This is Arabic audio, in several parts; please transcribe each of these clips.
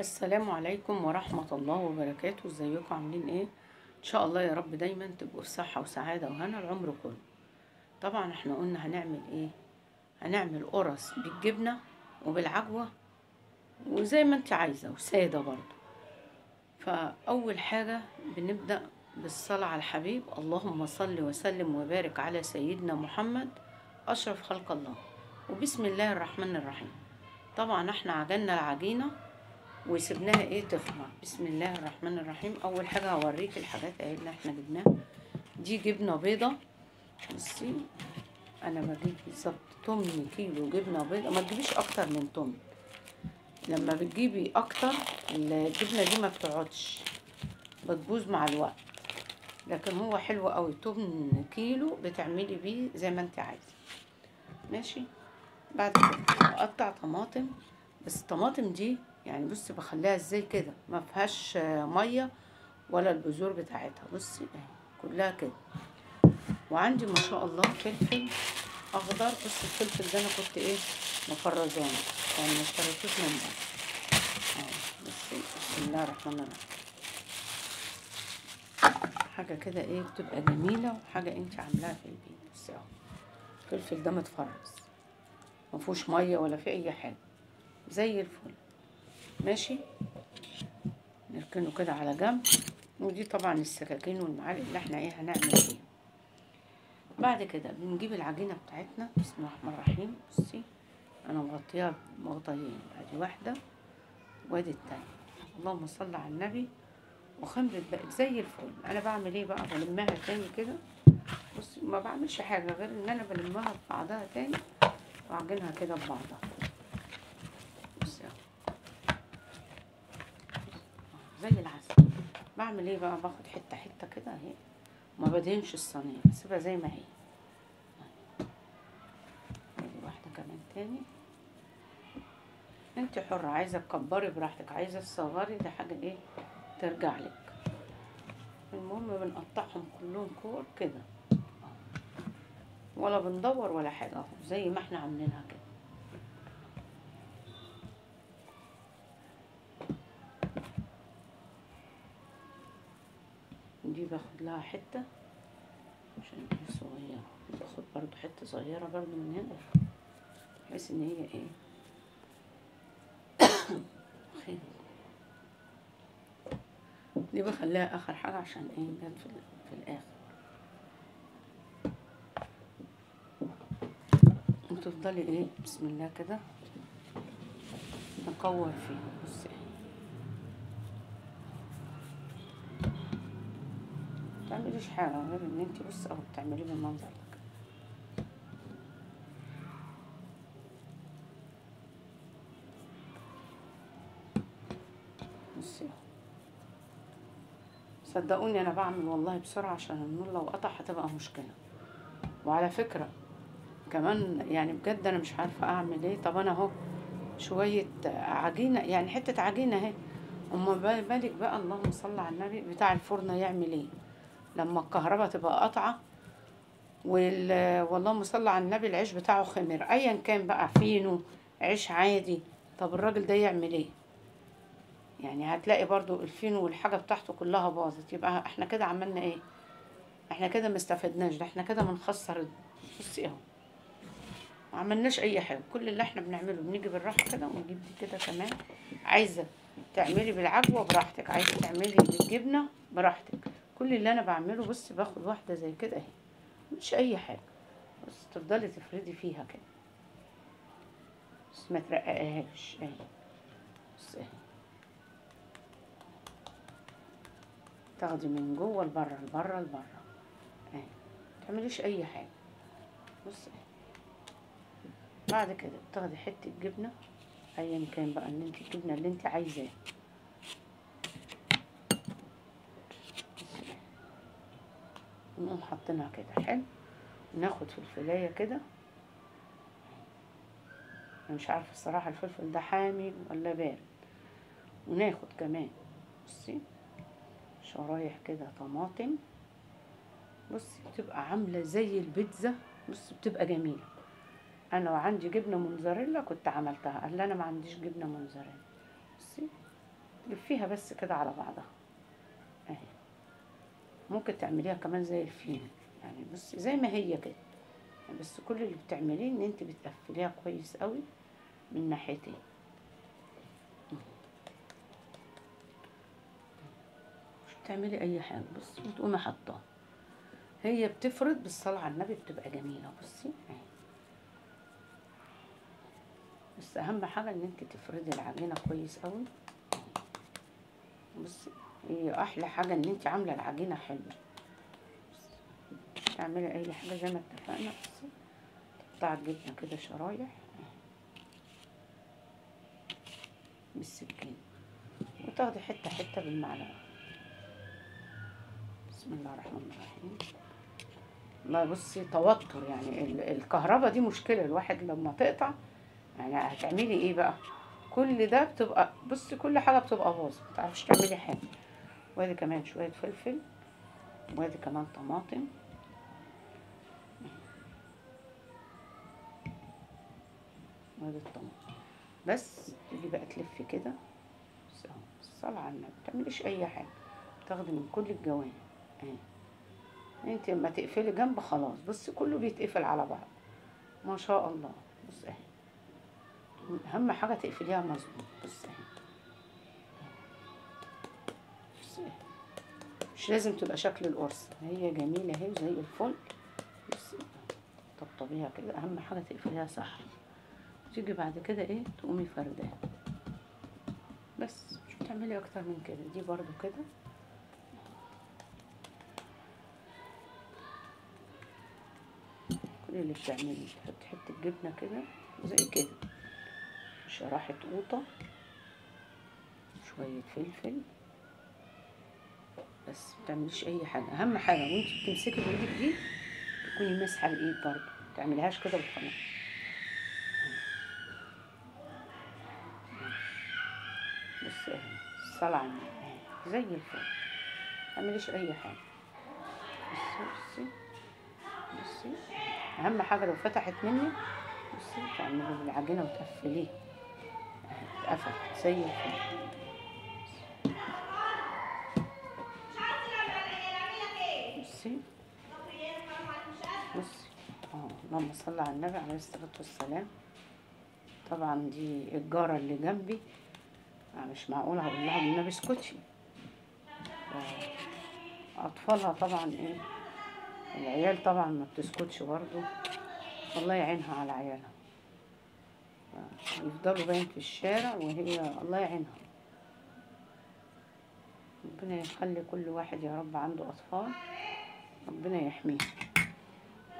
السلام عليكم ورحمة الله وبركاته. ازيكم؟ عاملين إيه؟ ان شاء الله يا رب دايما تبقوا في صحة وسعادة وهنا العمر كله. طبعا إحنا قلنا هنعمل إيه؟ هنعمل قرص بالجبنة وبالعجوة وزي ما انت عايزة وسادة برضو فأول حاجة بنبدأ بالصلاة على الحبيب. اللهم صل وسلم وبارك على سيدنا محمد أشرف خلق الله. وبسم الله الرحمن الرحيم. طبعا إحنا عجلنا العجينة وسبناها إيه تخمر. بسم الله الرحمن الرحيم. أول حاجة هوريك الحاجات اهي اللي إحنا جبناها. دي جبنة بيضة. بصي أنا بجيب بالظبط 8 كيلو جبنة بيضة. ما تجيبيش أكتر من طن لما بتجيبي أكتر الجبنة دي ما بتقعدش. بتبوظ مع الوقت. لكن هو حلو قوي. 8 كيلو بتعملي بيه زي ما انت عايزة. ماشي؟ بعد كده بقطع طماطم. بس الطماطم دي يعني بصي بخليها إزاي كده ما فيهاش مية ولا البذور بتاعتها. بصي اهي كلها كده. وعندي ما شاء الله فلفل أخضر. بصي الفلفل ده أنا كنت إيه مفرزانه يعني ما اشتريتوش من بره. أهو بصي بسم الله الرحمن الرحيم. حاجة كده إيه بتبقى جميلة وحاجة أنت عاملاها في البيت. بصي أهو الفلفل ده متفرز مفهوش مية ولا في أي حاجة. زي الفل. ماشي. نركنه كده على جنب. ودي طبعا السكاكين والمعالق اللي إحنا إيه هنعمل فيها بعد كده بنجيب العجينة بتاعتنا. بسم الله الرحمن الرحيم. بصي أنا مغطيها بمغطيين ادي واحدة. وأدي التانية. اللهم صل على النبي. وخمرت بقت زي الفل. أنا بعمل إيه بقى؟ بلمها تاني كده. بصي ما بعملش حاجة غير إن أنا بلمها في بعضها تاني. وأعجنها كده ببعضها بصي اهو زي العسل بعمل إيه بقى؟ باخد حتة حتة كده اهي. ما بدهنش الصينية بسيبها زي ما هي. ادي واحدة كمان تاني. انت حرة عايزة تكبري براحتك عايزة تصغري دي حاجة إيه؟ ترجع لك. المهم بنقطعهم كلهم كور كده. ولا بندور ولا حاجة اهو زي ما إحنا عاملينها كده. دي باخد لها حتة. عشان هي صغيرة. باخد برضو حتة صغيرة برضو من هنا. بحيث إن هي إيه. خير. دي بخليها آخر حاجة عشان إيه. جت في, في الآخر. وتفضلي إيه. بسم الله كده. نكور فيه. بصي. متعمليش حاجة غير إن أنتي بصي أهو بتعمليه بالمنظر ده بصي صدقوني أنا بعمل والله بسرعة عشان النور لو قطع هتبقى مشكلة. وعلى فكرة كمان يعني بجد أنا مش عارفة أعمل إيه. طب أنا أهو شوية عجينة يعني حتة عجينة أهي. اما بالك بقى اللهم صل على النبي بتاع الفرن يعمل إيه؟ لما الكهرباء تبقى وال... واللهم صل على النبي العيش بتاعه خمر ايا كان بقى فينو عيش عادي. طب الراجل ده يعمل إيه؟ يعني هتلاقي برضو الفينو والحاجة بتاعته كلها باظت. يبقى إحنا كده عملنا إيه؟ إحنا كده ده إحنا كده بنخسر بصي اهو ما عملناش أي حاجة. كل اللي إحنا بنعمله بنيجي بالراحة كده ونجيب دي كده كمان. عايزة تعملي بالعجوة براحتك. عايزة تعملي بالجبنة براحتك. كل اللي أنا بعمله بص باخد واحدة زي كده أهي. مش أي حاجة. بس تفضلي تفردي فيها كده. بس ما ترققهاش. أهي. بص أهي. تاخدي من جوه لبره لبره لبره. أهي. متعمليش أي حاجة. بص أهي. بعد كده بتاخدي حتة جبنة ايا كان بقى إن أنت الجبنة اللي أنت عايزاه ونقوم حاطينها كده حلو؟ ناخد فلفلاية كده. أنا مش عارفة الصراحة الفلفل ده حامي ولا بارد. وناخد كمان بصي شرايح كده طماطم. بصي بتبقى عاملة زي البيتزا. بصي بتبقى جميلة. أنا لو عندي جبنة موتزاريلا كنت عملتها قال أنا ما عنديش جبنة موتزاريلا. بصي لفيها بس كده على بعضها. أهي. ممكن تعمليها كمان زي الفينو يعني بصي زي ما هي كده. بس كل اللي بتعمليه إن أنت بتقفليها كويس قوي من ناحيتين مش بتعملي أي حاجة. بصي وتقومي حطاها هي بتفرد بالصلاة على النبي بتبقى جميلة. بصي اهي بس أهم حاجة إن أنت تفردي العجينة كويس قوي. بصي هي أحلى حاجة إن أنت عاملة العجينة حلوة. بصي. تعملي أي حاجة زي ما اتفقنا بصي تقطع الجبنة كده شرايح. بالسكين. وتاخدي حتة حتة بالمعلقة. بسم الله الرحمن الرحيم. والله بصي توتر يعني. ال- الكهرباء دي مشكلة الواحد لما تقطع يعني هتعملي إيه بقى؟ كل ده بتبقى بصي كل حاجة بتبقى باظت متعرفش تعملي حاجة. وادي كمان شوية فلفل وادي كمان طماطم. وادي الطماطم. بس تيجي بقى تلفي كده. الصلاة على النبي متعمليش أي حاجة. تاخدي من كل الجوانب. أهي. انت لما تقفلي جنب خلاص. بصي كله بيتقفل على بعض. ما شاء الله. بص أهي. أهم حاجة تقفليها مظبوط. بص أهي. مش لازم تبقى شكل القرص. هي جميلة اهي زي الفل. بصي طبطبيها كده. أهم حاجة تقفليها صح. تيجي بعد كده إيه تقومي فرداها. بس مش بتعملي أكتر من كده. دي برضو كده. كل اللي بتعمليه تحطي حتة جبنه كده زي كده. شرايح قوطة. شوية فلفل. بس متعمليش أي حاجة. أهم حاجة وأنت بتمسكي بايدك دي تكوني ماسحة بالايد برضه. متعمليهاش كده وخلاص. بصي اهي الصلاة على زي الفل. متعمليش أي حاجة. بصي بصي بصي. أهم حاجة لو فتحت منك بصي تعملي بالعجينة وتقفليها اهي اتقفلت. زي الفل بصي بصي آه اللهم صل على النبي عليه الصلاة والسلام. طبعا دي الجارة اللي جنبي مش معقول هقول لها بالنبي اسكتي اطفالها طبعا إيه العيال طبعا ما بتسكتش برضو الله يعينها على عيالها. يفضلوا باين في الشارع وهي الله يعينها. ربنا يخلي كل واحد يا رب عنده أطفال. ربنا يحميه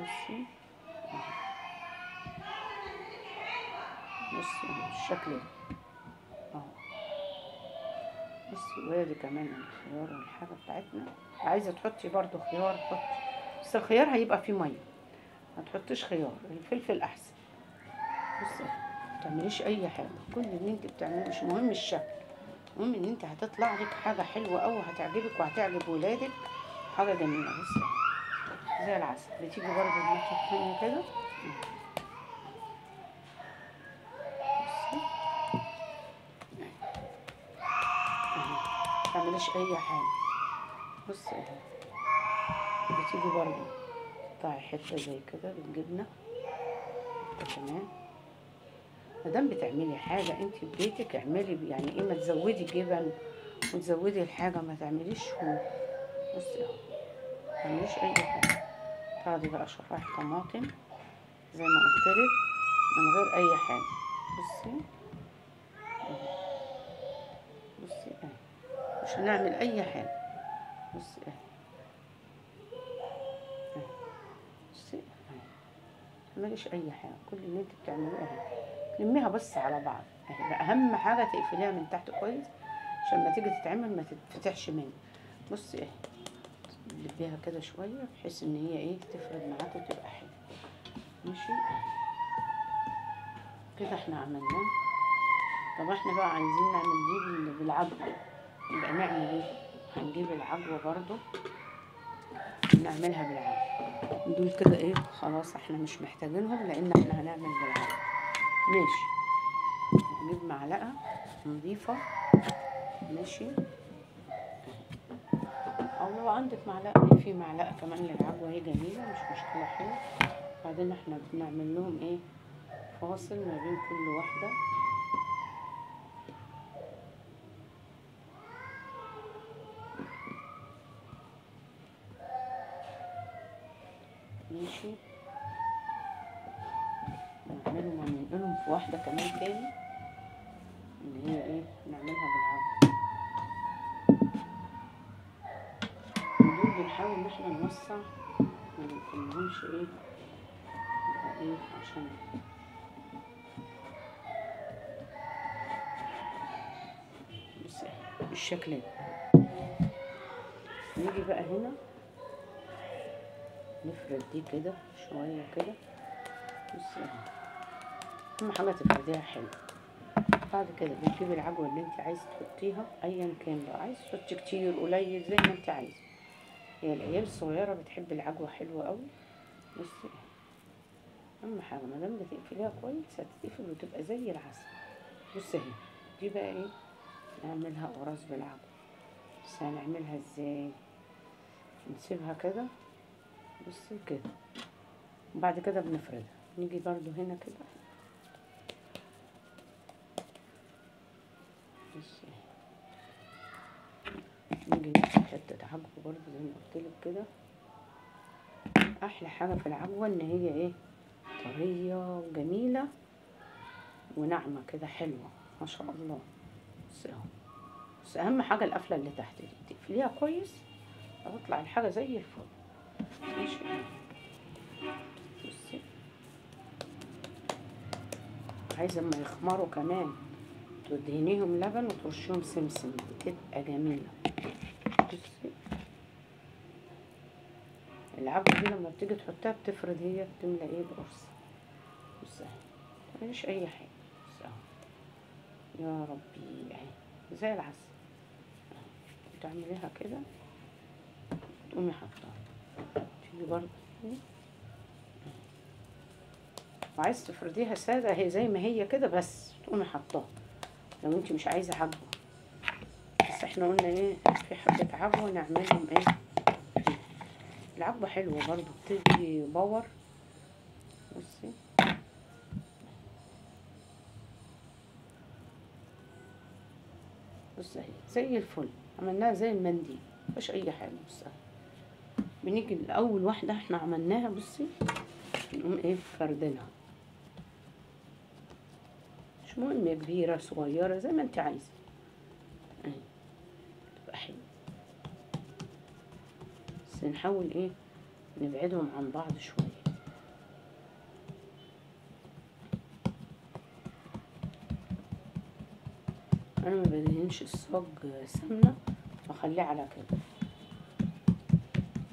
بصي أهو الشكل. ده اهو بصي وادي كمان الخيار والحاجة بتاعتنا. عايزة تحطي برضو خيار حطي. بس الخيار هيبقى فيه مية. ما تحطيش خيار الفلفل أحسن. بصي ما تعمليش أي حاجة. كل اللي انت بتعمليه مش مهم الشكل. المهم ان انت هتطلع لك حاجة حلوة أوي هتعجبك وهتعجب ولادك. حاجة جميلة. بصي زي العسل. بتيجي برضو الناحية التانية كده. متعمليش أي حاجة. بصي اهي بتيجي برضو تقطعي حتة زي كده بالجبنة. حتة كمان مادام بتعملي حاجة أنت في بيتك اعملي يعني إيه ما تزودي جبن وتزودي الحاجة ما تعمليش هو بصي اهو ما تعمليش أي حاجة. تاخدي بقى شرايح طماطم زي ما قلتلك من غير أي حاجة. بصي اهي. بصي اهي مش هنعمل أي حاجة. بصي اهي. بصي اهي. متعمليش أي حاجة. كل اللي انت بتعمليه اهي. لميها بس على بعض. اهي. بقى أهم حاجة تقفليها من تحت كويس عشان ما تيجي تتعمل ما تتفتحش منك بصي اهي. تلبيها كده شوية بحيث إن هي إيه تفرد معاك وتبقى حلوة. ماشي؟ كده إحنا عملناه طب إحنا بقى عايزين نعمل دي بال- بالعجوه يبقى نعمل إيه؟ هنجيب العجوة برضو. نعملها بالعجوة. دول كده إيه؟ خلاص إحنا مش محتاجينهم لأن إحنا هنعمل بالعجوة. ماشي. نجيب معلقة نضيفة. ماشي. أو لو عندك معلقة في معلقة كمان للعجوة هي جميلة مش مشكلة حلوة. بعدين إحنا بنعمل لهم إيه؟ فاصل ما بين كل واحدة ماشي نعملهم وننقلهم في واحدة كمان تاني. اللي هي إيه نعملها بالعرض ودول بنحاول إن إحنا نوسع ما نكونهمش إيه إيه عشان بس بالشكل ده. نيجي بقى هنا. نفرد دي كده شوية كده. بصي اهي اهم حاجة تفرديها حلو. بعد كده بتجيبي العجوة اللي انت عايزة تحطيها ايا كان بقى. عايز تحطي كتير قليل زي ما انت عايزة هي العيال الصغيرة بتحب العجوة حلوة قوي بصي أهم حاجة مادام بتقفليها كويس هتتقفل وتبقى زي العسل. بصي اهي دي بقى إيه؟ نعملها قراص بالعجوة. بس هنعملها إزاي؟ نسيبها كده. بصي كده. وبعد كده بنفردها. نيجي برضو هنا كده. حتة عجوة برضو زي ما قلتلك كده. أحلى حاجة في العجوة إن هي إيه؟ طرية وجميلة وناعمة كده حلوة ما شاء الله. بس بس أهم حاجة القفلة اللي تحت دي. تقفليها كويس هتطلع الحاجة زي الفل. ماشي. بصي عايزة اما يخمروا كمان. تدهنيهم لبن وترشيهم سمسم بتبقى جميلة. بصي العجوة دي لما بتيجي تحطها بتفرد هي بتملى إيه؟ بقرص. بص اهي. مفيش اي حاجة. بص اهو. يا ربي اهي. زي العسل. اهي. تعمليها كده. تقومي حطاها تيجي برضه. وعايز تفرديها سادة هي زي ما هي كده بس تقومي حطاها لو انت مش عجوة بس إحنا قلنا إيه في حبة عجوة نعملهم إيه؟ العجوة حلوة برضو بتدي باور. بصي. بص اهي زي الفل. عملناها زي المنديل مفيش أي حاجة. بص اهي بنيجي لأول واحدة إحنا عملناها بصي. نقوم إيه فردينها. مش مهم كبيرة صغيرة زي ما أنت عايزة. بس نحاول إيه؟ نبعدهم عن بعض شوية. أنا ما بدهنش الصاج سمنة بخليه على كده.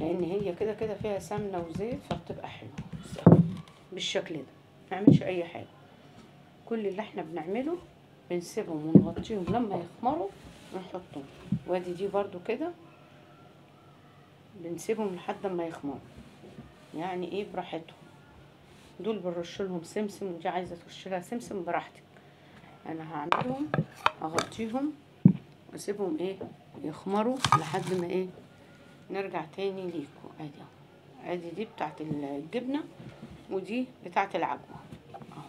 لأن هي كده كده فيها سمنة وزيت فبتبقى حلوة. بالشكل ده ما نعملش أي حاجة. كل اللي إحنا بنعمله بنسيبهم ونغطيهم. لما يخمروا ونحطهم وأدي دي برضو كده. بنسيبهم لحد ما يخمروا. يعني إيه براحتهم؟ دول بنرش لهم سمسم ودي عايزة ترش لها سمسم براحتك. أنا هعملهم أغطيهم وأسيبهم إيه؟ يخمروا لحد ما إيه؟ نرجع تاني ليكم أدي أدي دي بتاعت الجبنة ودي بتاعت العجوة. أهو.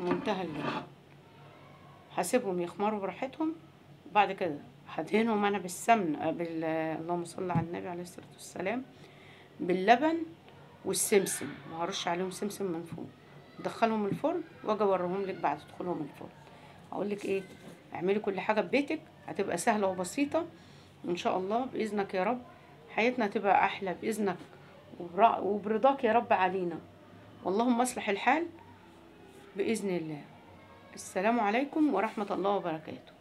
منتهى الجمال. هسيبهم يخمروا براحتهم وبعد كده هدهنهم أنا بالسمن بال اللهم صل على النبي عليه الصلاة والسلام باللبن والسمسم. وهرش عليهم سمسم من فوق. ادخلهم الفرن وأجي أوريهم لك بعد دخولهم الفرن. أقول لك إيه اعملي كل حاجة في بيتك هتبقى سهلة وبسيطة. وان شاء الله بإذنك يا رب حياتنا تبقى أحلى بإذنك وبر- وبرضاك يا رب علينا. واللهم اصلح الحال بإذن الله. السلام عليكم ورحمة الله وبركاته.